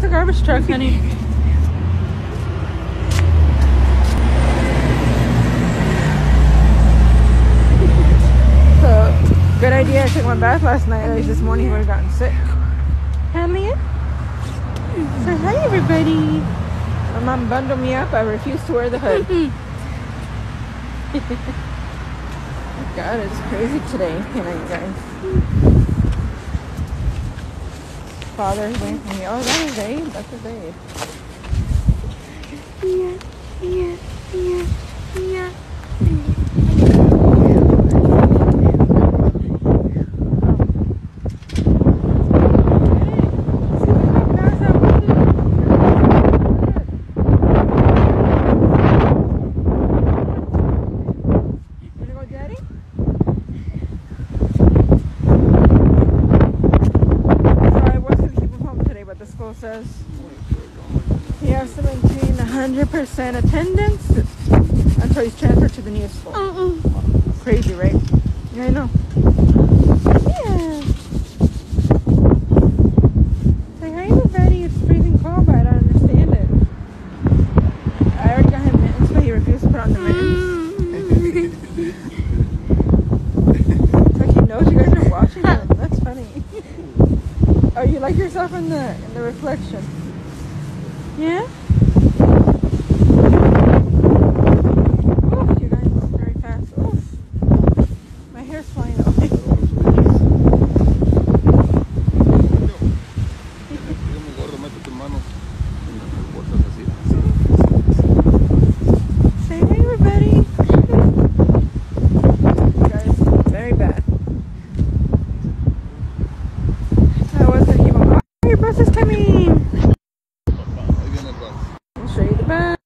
It's a garbage truck, honey. So, good idea. I took my bath last night. At least this morning he would have gotten sick. Hammy? Say hi, everybody. My mom bundled me up. I refuse to wear the hood. God, it's crazy today. You know, you guys. Father's Day. Oh, that is Abe. That's his Abe. Yeah, yeah, yeah, school says he has to maintain 100% attendance until he's transferred to the new school. Uh-uh. Crazy, right? Yeah, I know. Yeah. Say hi, everybody. It's freezing cold, but I don't understand it. I already got him mittens, but he refused to put on the mittens. It's like he knows you guys are watching him. That's funny. Oh, you like yourself in the in the reflection? Yeah. Is coming. Ahí viene el bus. I'll show you the bus.